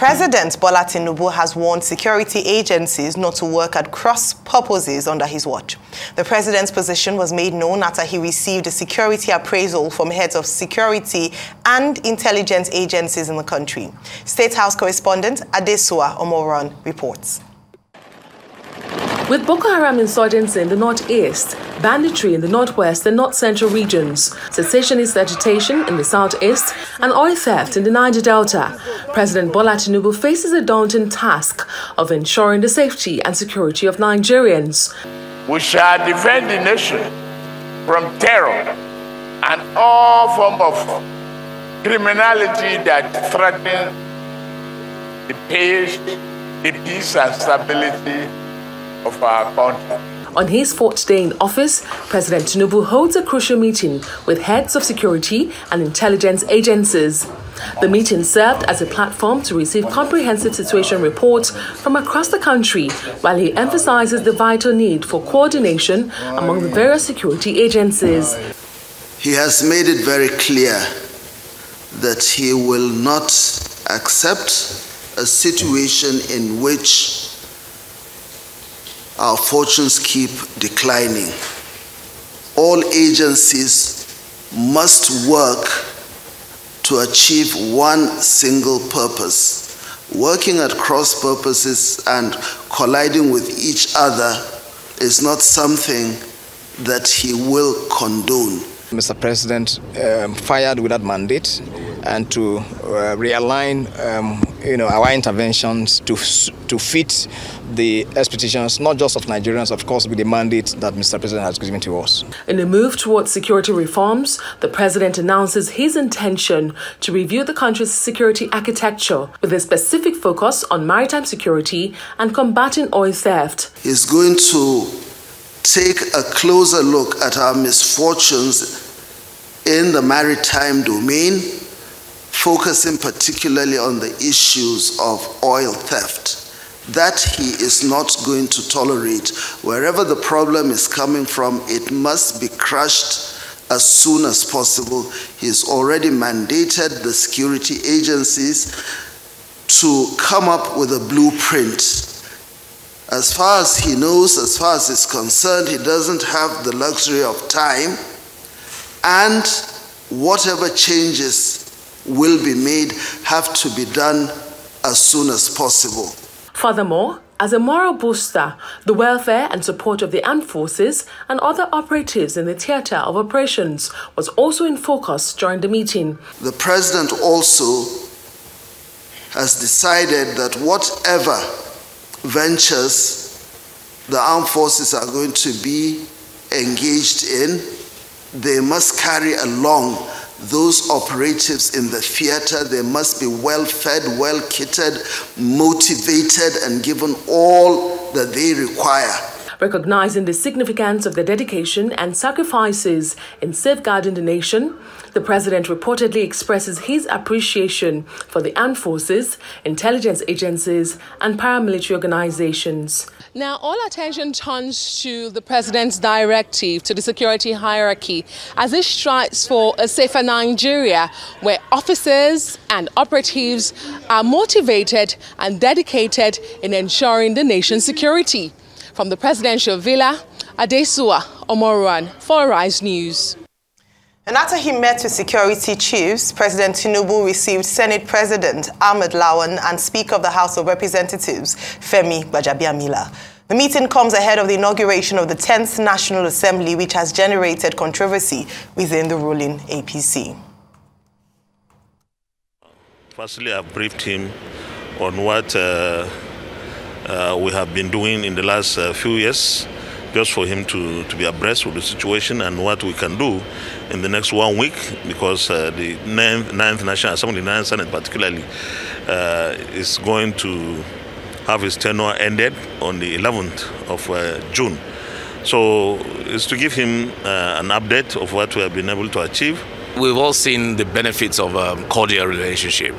President Bola Tinubu has warned security agencies not to work at cross purposes under his watch. The president's position was made known after he received a security appraisal from heads of security and intelligence agencies in the country. State House correspondent Adesua Omoran reports. With Boko Haram insurgency in the northeast, banditry in the northwest and north central regions, secessionist agitation in the southeast, and oil theft in the Niger Delta, President Bola Tinubu faces a daunting task of ensuring the safety and security of Nigerians. We shall defend the nation from terror and all form of criminality that threaten the peace, the peace and stability of our country. On his fourth day in office, President Tinubu holds a crucial meeting with heads of security and intelligence agencies. The meeting served as a platform to receive comprehensive situation reports from across the country, while he emphasizes the vital need for coordination among the various security agencies. He has made it very clear that he will not accept a situation in which our fortunes keep declining. All agencies must work to achieve one single purpose. Working at cross purposes and colliding with each other is not something that he will condone. Mr. President um, fired with that mandate and to uh, realign um, you know, our interventions to, to fit the expectations, not just of Nigerians, of course, with the mandate that Mr. President has given to us. In a move towards security reforms, the President announces his intention to review the country's security architecture with a specific focus on maritime security and combating oil theft. He's going to take a closer look at our misfortunes in the maritime domain, focusing particularly on the issues of oil theft. That he is not going to tolerate. Wherever the problem is coming from, it must be crushed as soon as possible. He's already mandated the security agencies to come up with a blueprint as far as he knows, as far as he's concerned, he doesn't have the luxury of time, and whatever changes will be made have to be done as soon as possible. Furthermore, as a moral booster, the welfare and support of the armed forces and other operatives in the theater of operations was also in focus during the meeting. The president also has decided that whatever ventures the armed forces are going to be engaged in, they must carry along those operatives in the theater. They must be well fed, well kitted, motivated, and given all that they require. Recognizing the significance of the dedication and sacrifices in safeguarding the nation, the president reportedly expresses his appreciation for the armed forces, intelligence agencies, and paramilitary organizations. Now, all attention turns to the president's directive to the security hierarchy as it strives for a safer Nigeria where officers and operatives are motivated and dedicated in ensuring the nation's security. From the presidential villa, Adesua Omoruan for Arise News. And after he met with security chiefs, President Tinubu received Senate President Ahmad Lawan and Speaker of the House of Representatives, Femi Gbajabiamila. The meeting comes ahead of the inauguration of the 10th National Assembly, which has generated controversy within the ruling APC. Firstly, I've briefed him on what uh, uh, we have been doing in the last uh, few years, just for him to, to be abreast with the situation and what we can do in the next one week, because uh, the ninth, ninth National Assembly, ninth Senate particularly, uh, is going to have his tenure ended on the 11th of uh, June. So it's to give him uh, an update of what we have been able to achieve. We've all seen the benefits of a cordial relationship.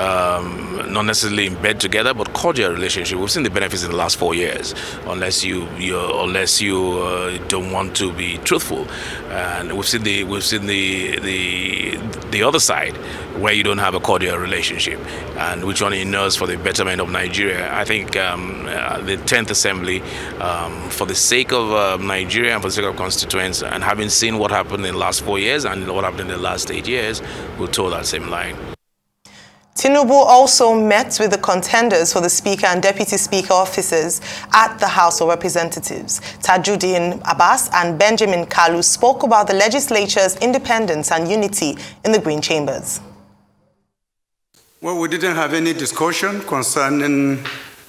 Um, not necessarily in bed together, but cordial relationship. We've seen the benefits in the last four years. Unless you, you unless you uh, don't want to be truthful, and we've seen the we've seen the the the other side, where you don't have a cordial relationship, and which one knows for the betterment of Nigeria. I think um, uh, the 10th Assembly, um, for the sake of uh, Nigeria and for the sake of constituents, and having seen what happened in the last four years and what happened in the last eight years, will toe that same line. Tinubu also met with the contenders for the Speaker and Deputy Speaker offices at the House of Representatives. Tajudeen Abbas and Benjamin Kalu spoke about the legislature's independence and unity in the Green Chambers. Well, we didn't have any discussion concerning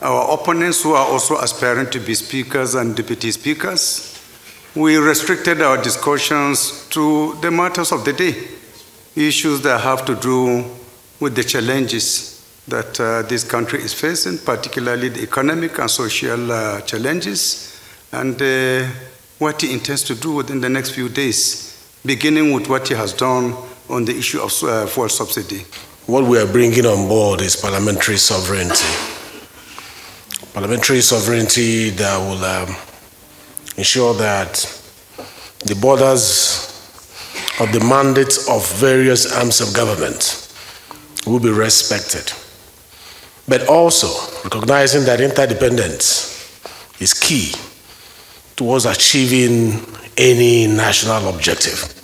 our opponents who are also aspiring to be speakers and deputy speakers. We restricted our discussions to the matters of the day, issues that have to do with the challenges that uh, this country is facing, particularly the economic and social uh, challenges, and uh, what he intends to do within the next few days, beginning with what he has done on the issue of uh, fuel subsidy. What we are bringing on board is parliamentary sovereignty. Parliamentary sovereignty that will um, ensure that the borders of the mandates of various arms of government will be respected. But also recognizing that interdependence is key towards achieving any national objective.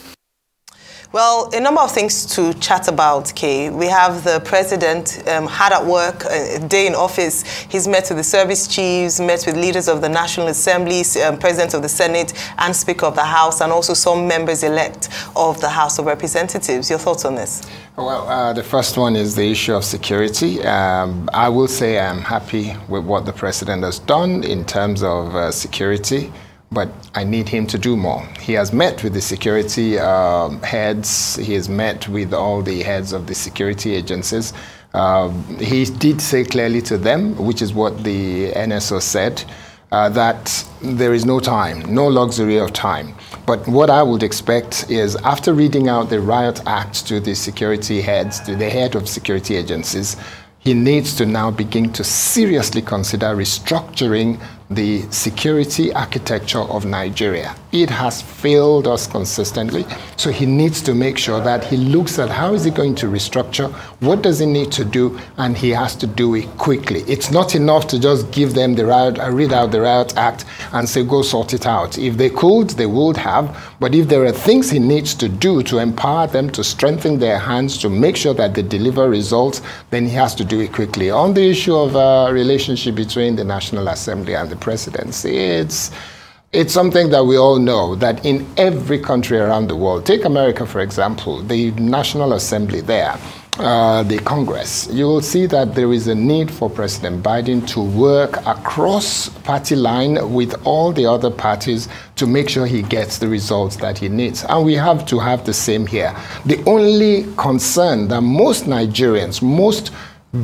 Well, a number of things to chat about, Kay. We have the president um, hard at work, a day in office. He's met with the service chiefs, met with leaders of the National Assembly, um, president of the Senate, and Speaker of the House, and also some members-elect of the House of Representatives. Your thoughts on this? Well, uh, the first one is the issue of security. Um, I will say I'm happy with what the president has done in terms of uh, security but I need him to do more. He has met with the security um, heads, he has met with all the heads of the security agencies. Uh, he did say clearly to them, which is what the NSA said, uh, that there is no time, no luxury of time. But what I would expect is after reading out the Riot Act to the security heads, to the head of security agencies, he needs to now begin to seriously consider restructuring the security architecture of Nigeria. It has failed us consistently, so he needs to make sure that he looks at how is he going to restructure, what does he need to do, and he has to do it quickly. It's not enough to just give them the riot, uh, read out the Riot Act and say, go sort it out. If they could, they would have, but if there are things he needs to do to empower them, to strengthen their hands, to make sure that they deliver results, then he has to do it quickly. On the issue of uh, relationship between the National Assembly and the presidency. It's, it's something that we all know that in every country around the world, take America for example, the National Assembly there, uh, the Congress, you will see that there is a need for President Biden to work across party line with all the other parties to make sure he gets the results that he needs. And we have to have the same here. The only concern that most Nigerians, most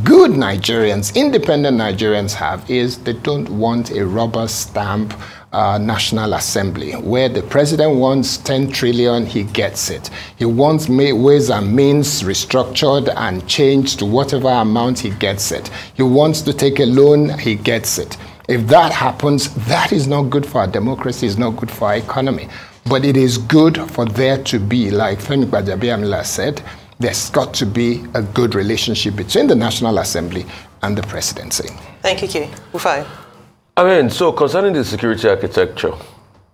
good Nigerians, independent Nigerians have is they don't want a rubber stamp uh, National Assembly where the president wants 10 trillion, he gets it. He wants ways and means restructured and changed to whatever amount, he gets it. He wants to take a loan, he gets it. If that happens, that is not good for our democracy, it's not good for our economy. But it is good for there to be, like Femi Gbajabiamila said, there's got to be a good relationship between the National Assembly and the presidency. Thank you, Kay. Rufai. I mean, so concerning the security architecture,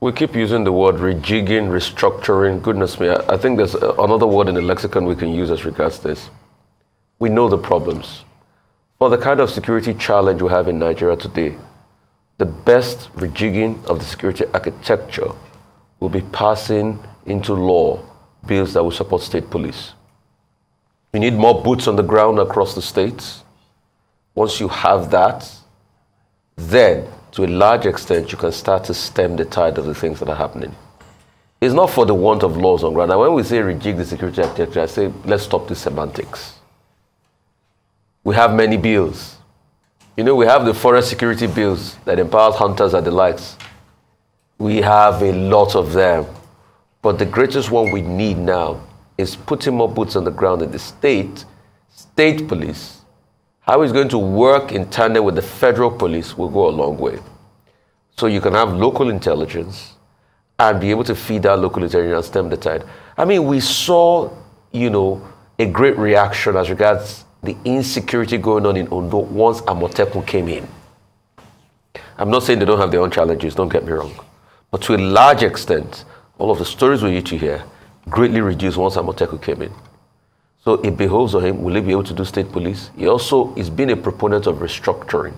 we keep using the word rejigging, restructuring. Goodness me, I, I think there's another word in the lexicon we can use as regards this. We know the problems. For the kind of security challenge we have in Nigeria today, the best rejigging of the security architecture will be passing into law bills that will support state police. You need more boots on the ground across the states. Once you have that, then to a large extent you can start to stem the tide of the things that are happening. It's not for the want of laws on ground. Now, when we say rejig the security architecture, I say let's stop the semantics. We have many bills. You know, we have the forest security bills that empowers hunters and the likes. We have a lot of them. But the greatest one we need now is putting more boots on the ground in the state, state police. How it's going to work in tandem with the federal police will go a long way. So you can have local intelligence and be able to feed that local intelligence and stem the tide. I mean, we saw you know, a great reaction as regards the insecurity going on in Ondo once Amotekun came in. I'm not saying they don't have their own challenges, don't get me wrong. But to a large extent, all of the stories we need to hear greatly reduced once Amotekun came in. So it behoves on him, will he be able to do state police? He also is being a proponent of restructuring.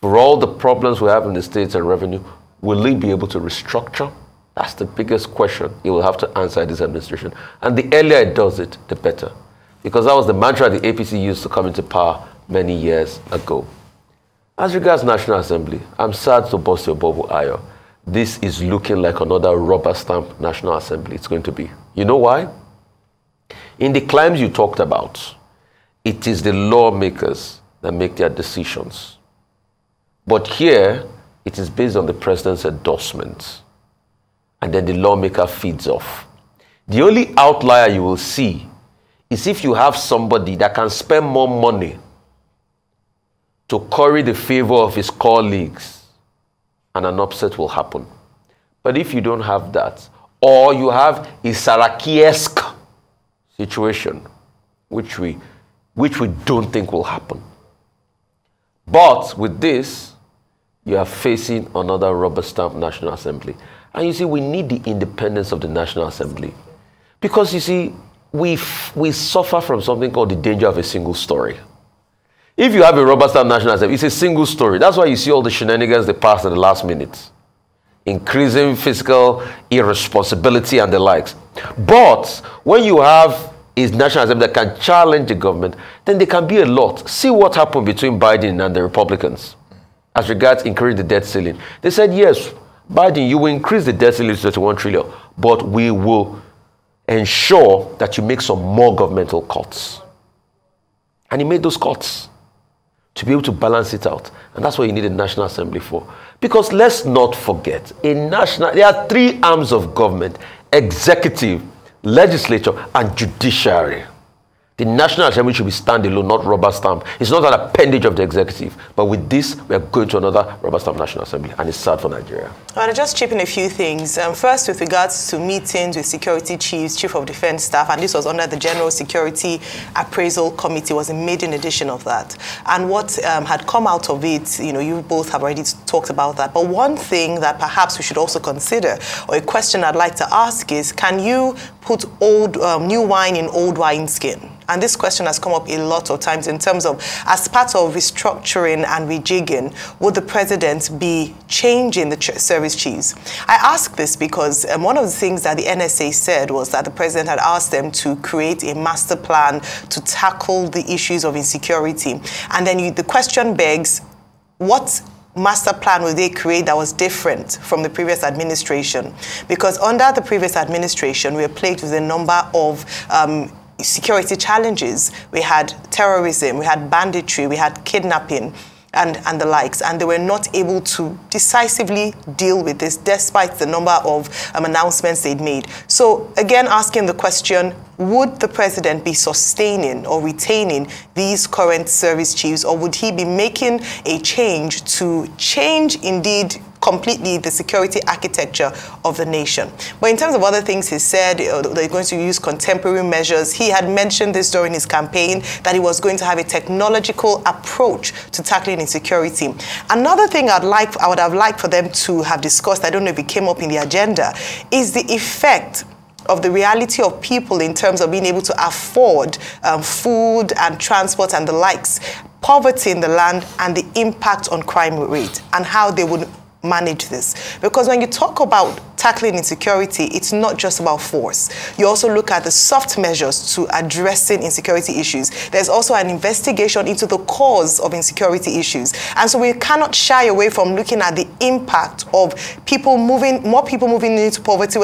For all the problems we have in the states and revenue, will he be able to restructure? That's the biggest question he will have to answer this administration. And the earlier it does it, the better. Because that was the mantra the APC used to come into power many years ago. As regards National Assembly, I'm sad to bust your bubble, Ayo. This is looking like another rubber stamp National Assembly. It's going to be. You know why? In the climes you talked about, it is the lawmakers that make their decisions. But here, it is based on the president's endorsement. And then the lawmaker feeds off. The only outlier you will see is if you have somebody that can spend more money to curry the favor of his colleagues, and an upset will happen. But if you don't have that, or you have a Saraki-esque situation, which we, which we don't think will happen. But with this, you are facing another rubber stamp National Assembly. And you see, we need the independence of the National Assembly. Because you see, we, we suffer from something called the danger of a single story. If you have a rubber stamp National it's a single story. That's why you see all the shenanigans they pass at the last minute. Increasing fiscal irresponsibility and the likes. But when you have a National that can challenge the government, then there can be a lot. See what happened between Biden and the Republicans as regards increasing the debt ceiling. They said, yes, Biden, you will increase the debt ceiling to 31 trillion, but we will ensure that you make some more governmental cuts. And he made those cuts to be able to balance it out. And that's what you need a National Assembly for. Because let's not forget, a national there are three arms of government: executive, legislature, and judiciary. The National Assembly should be standalone, not rubber stamp. It's not an appendage of the executive. But with this, we are going to another rubber stamp National Assembly, and it's sad for Nigeria. I want to just chip in a few things. Um, first, with regards to meetings with security chiefs, chief of defense staff, and this was under the General Security Appraisal Committee, was a maiden edition of that. And what um, had come out of it, you know, you both have already talked about that. But one thing that perhaps we should also consider, or a question I'd like to ask is, can you put old, um, new wine in old wine skin? And this question has come up a lot of times in terms of, as part of restructuring and rejigging, would the president be changing the ch service chiefs? I ask this because um, one of the things that the NSA said was that the president had asked them to create a master plan to tackle the issues of insecurity. And then you, the question begs, what master plan will they create that was different from the previous administration? Because under the previous administration, we were plagued with a number of um, security challenges. We had terrorism, we had banditry, we had kidnapping, and, and the likes. And they were not able to decisively deal with this despite the number of um, announcements they'd made. So, again, asking the question would the president be sustaining or retaining these current service chiefs, or would he be making a change to change indeed completely the security architecture of the nation. But in terms of other things he said, uh, they're going to use contemporary measures. He had mentioned this during his campaign, that he was going to have a technological approach to tackling insecurity. Another thing I'd like, I would have liked for them to have discussed, I don't know if it came up in the agenda, is the effect of the reality of people in terms of being able to afford um, food and transport and the likes, poverty in the land and the impact on crime rate and how they would manage this. Because when you talk about tackling insecurity, it's not just about force. You also look at the soft measures to addressing insecurity issues. There's also an investigation into the cause of insecurity issues. And so we cannot shy away from looking at the impact of people moving, more people moving into poverty,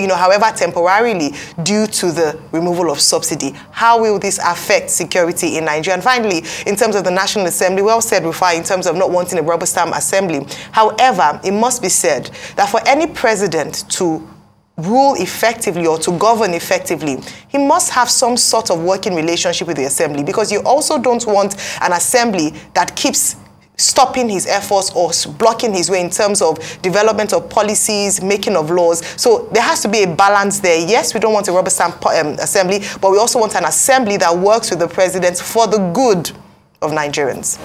you know, however temporarily, due to the removal of subsidy. How will this affect security in Nigeria? And finally, in terms of the National Assembly, well said Rufai, in terms of not wanting a rubber stamp assembly. However, it must be said that for any president president to rule effectively or to govern effectively, he must have some sort of working relationship with the assembly because you also don't want an assembly that keeps stopping his efforts or blocking his way in terms of development of policies, making of laws. So there has to be a balance there. Yes, we don't want a rubber stamp um, assembly, but we also want an assembly that works with the president for the good of Nigerians.